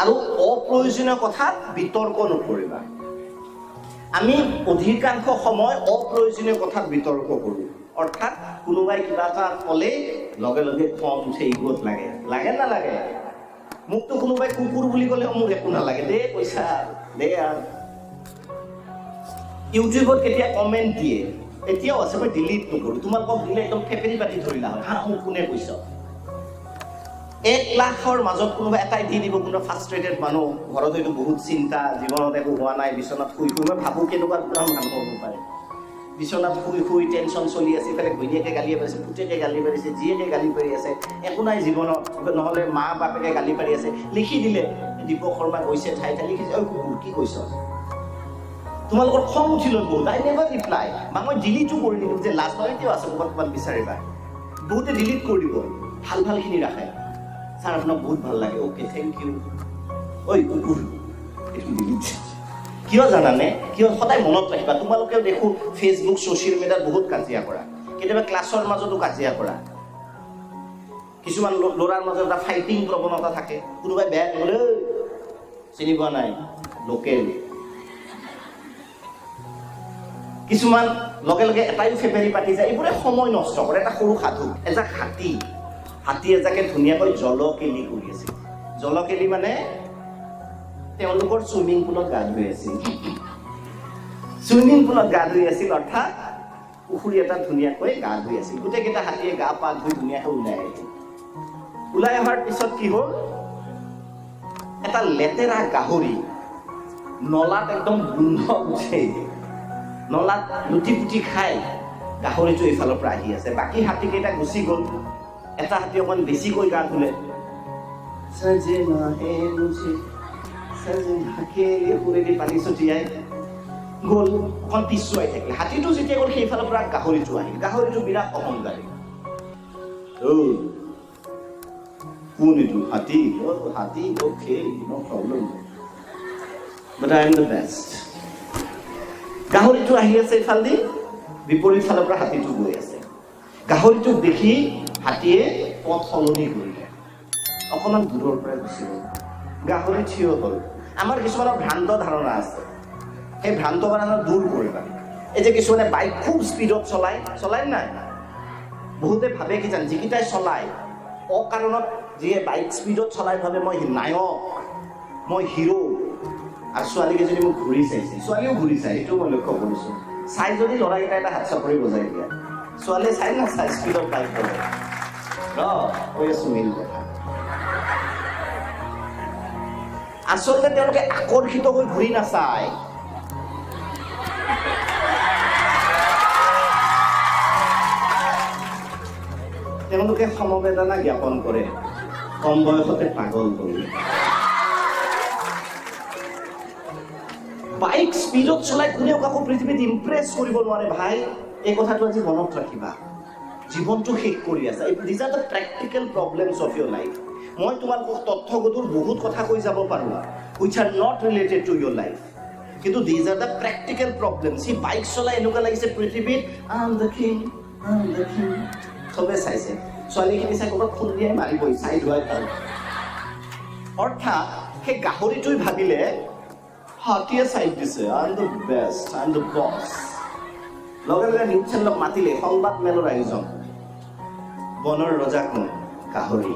আৰু অপ্ৰয়োজনীয় কথাত বিতৰ্ক নকৰিবা। আমি অধিকাংশ সময় অপ্ৰয়োজনীয় কথাত বিতৰ্ক কৰোঁ। অৰ্থাৎ কোনোবাই কিবা এটা ক'লেই লগে লগে খং উঠে ইগত লাগে। লাগে নালাগে? মোকতো কোনোবাই কুকুৰ বুলি ক'লেও মোক একো নালাগে। দেই পইচা দে আৰু। ইউটিউবত কেতিয়া কমেণ্ট দিয়ে এতিয়াও আছে মই ডিলিট নকৰোঁ। তোমালোকক দিলে একদম ফেপেৰি পাতি ধৰিলা হয় হা মোক কোনে কৈছ? এক লাখৰ মাজত কোনোবা এটাই দি দিব কোনোবা ফাৰ্ষ্ট্ৰেটেড মানুহ। ঘৰত হয়তো বহুত চিন্তা জীৱনত একো হোৱা নাই বিচনাত শুই শুই মই ভাবোঁ কেনেকুৱা কিমান মানুহ হ'ব পাৰে। বিচনাত শুই শুই টেনশ্যন চলি আছে ইফালে ঘৈণীয়েকে গালি পাৰিছে পুতেকে গালি পাৰিছে জীয়েকে গালি পাৰি আছে একো নাই জীৱনত নহ'লে মা বাপেকে গালি পাৰি আছে। লিখি দিলে দীপক শৰ্মা গৈছে ঠাই ঠাই লিখিছে ঐ কুকুৰ কি কৈছ? তোমালোকৰ খং উঠি লৈ বহুত আই নেভাৰ ৰিপ্লাই বা মই ডিলিটো কৰি দিলোঁ যে লাষ্ট এতিয়াও আছে ক'ৰবাত ক'ৰবাত বিচাৰিবা। বহুতে ডিলিট কৰি দিব। ভাল ভালখিনি ৰাখে। ছাৰ আপোনাক বহুত ভাল লাগে অ'কে থেংক ইউ ঐ কুকুৰ কিয় জানানে? কিয় সদায় মনত ৰাখিবা? তোমালোকেও দেখোঁ ফেচবুক ছ'চিয়েল মিডিয়াত বহুত কাজিয়া কৰা। কেতিয়াবা ক্লাছৰ মাজতো কাজিয়া কৰা। কিছুমান ল'ৰাৰ মাজত এটা ফাইটিং প্ৰৱণতা থাকে। কোনোবাই বেয়া "ঐ, চিনি পোৱা নাই লোকেল কিছুমান লগে লগে এটাইও ফেব্ৰুৱাৰী পাতি যায়। এইবোৰে সময় নষ্ট কৰে। এটা সৰু সাধু এজাক হাতী। হাতী এজাকে ধুনীয়াকৈ জলকেলি কৰি আছিল। জলকেলি মানে তেওঁলোকৰ চুইমিং পুলত গা ধুই আছিল। চুইমিং পুলত গা ধুই আছিল অৰ্থাৎ পুখুৰী এটা ধুনীয়াকৈ গা ধুই আছিল। গোটেইকেইটা হাতীয়ে গা পা ধুই ধুনীয়াকৈ ওলাই আহিল। ওলাই অহাৰ পিছত কি হ'ল? এটা লেতেৰা গাহৰি নলাত একদম গোন্ধ উঠে। নলাত লুটি পুটি খাই গাহৰিটো এইফালৰ পৰা আহি আছে। বাকী হাতীকেইটা গুচি গ'ল। এটা হাতী অকণমান বেছিকৈ গা ধুলে। সজনা হে মুঝে সজনাকে সুৰেদি পানী ছটিয়াই। গ'ল অকণ পিছুৱাই থাকিলে। হাতীটো যেতিয়া গ'ল সেইফালৰ পৰা গাহৰিটো আহিল। গাহৰিটো বিৰাট অহংকাৰী। কোন এইটো? হাতী? হাতী okay no' problem but I am the best গাহৰিটো আহি আছে ইফালেদি বিপৰীত ফালৰ পৰা হাতীটো গৈ আছে। গাহৰিটোক দেখি হাতীয়ে পথ সলনি কৰিলে। অকণমান দূৰৰ পৰা গুচি গ'ল। গাহৰি থিয় হ'ল। আমাৰ কিছুমানৰ ভ্ৰান্ত ধাৰণা আছে। সেই ভ্ৰান্ত ধাৰণা দূৰ কৰিবা এই যে কিছুমানে বাইক খুব স্পীডত চলায় চলায় নাই? বহুতে ভাবে কি জান যিকেইটাই চলায় অকাৰণত যিয়ে বাইক স্পীডত চলাই ভাবে মই নায়ক মই হিৰো আৰু ছোৱালীকেইজনী মোক ঘূৰি চাইছে। ছোৱালীও ঘূৰি চাই এইটো মই লক্ষ্য কৰিছোঁ। চাই যদি ল'ৰাকেইটা এটা হাত চাপৰি বজাই দিয়া। ছোৱালীয়ে চাই না চাই স্পীডত বাইক বজাই আচলতে তেওঁলোকে আকৰ্ষিত হৈ ঘূৰি নাচায় তেওঁলোকে সমবেদনা জ্ঞাপন কৰে কম বয়সতে পাগল কৰি বাইক স্পীডত চলাই কোনেও কাকো পৃথিৱীত ইমপ্ৰেছ কৰিব নোৱাৰে ভাই এই কথাটো আজি মনত ৰাখিবা জীৱনটো শেষ কৰি আছে। These are the practical problems of your life মই তোমালোকক তথ্যগধুৰ বহুত কথা কৈ যাব পাৰোঁ which are not related to your life কিন্তু these are the practical problem C bike চলাই এনেকুৱা লাগিছে পৃথিৱীত চবে চাইছে। ছোৱালীখিনি চাই ক'ৰবাত খুন্দিয়াই মাৰিবই চাই ধোৱাই ভাল। অৰ্থাৎ সেই গাহৰিটোৱে ভাবিলে হাতীয়ে চাইড দিছে I am the best I am the boss লগে লগে নিউজ চেনেলক মাতিলে সংবাদ মেলৰ আয়োজন। বনৰ ৰজা কোন? গাহৰি।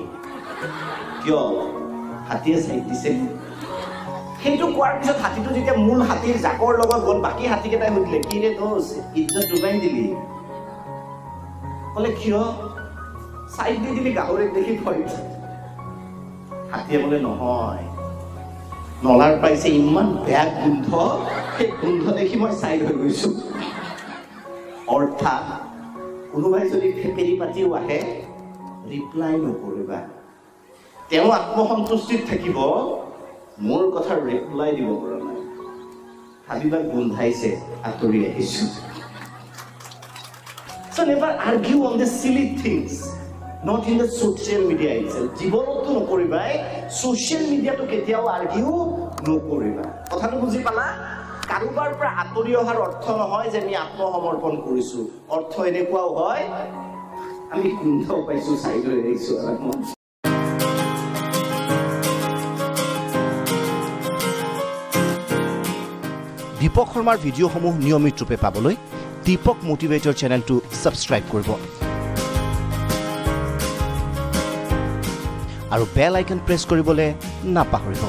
কিয়? হাতীয়ে চাইড দিছে। সেইটো কোৱাৰ পিছত হাতীটো যেতিয়া মূল হাতীৰ জাকৰ লগত গ'ল বাকী হাতীকেইটাই সুধিলে কি ৰে দোষ? ইজ্জত ডুবাই দিলি? ক'লে কিয়? চাইড দি দিলি গাহৰিক দেখি ভয় হাতীয়ে বোলে নহয়। নলাৰ পাইছে ইমান বেয়া গোন্ধ সেই গোন্ধ দেখি মই চাইড হৈ গৈছো। অৰ্থাৎ কোনোবাই যদি ফেপেৰি পাতিও আহে ৰিপ্লাই নকৰিবা। তেওঁ আত্মসন্তুষ্টিত থাকিব মোৰ কথাৰ ৰিপ্লাই দিব পৰা নাই। ভাবিবা গোন্ধাইছে আঁতৰি আহিছো। Argue on the silly things, not in the social media itself. জীৱনতো নকৰিবাই ছ'চিয়েল মিডিয়াটো কেতিয়াও আৰ্গিউ নকৰিবা। কথাটো বুজি পালা? কাৰোবাৰ পৰা আঁতৰি অহাৰ অৰ্থ নহয় যে আমি আত্মসমৰ্পণ কৰিছো। অৰ্থ এনেকুৱাও হয় আমি গোন্ধ পাইছো চাই লৈ আহিছো দীপক শৰ্মাৰ ভিডিঅ'সমূহ নিয়মিতৰূপে পাবলৈ দীপক মটিভেটৰ চেনেলটো ছাবস্ক্ৰাইব কৰিব। আৰু বেল আইকন প্ৰেছ কৰিবলৈ নাপাহৰিব।